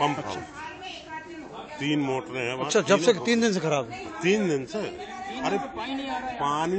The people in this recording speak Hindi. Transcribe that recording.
पंप हाउस तीन मोटरें हैं अच्छा जब से तीन दिन से खराब है। तीन दिन से। अरे पानी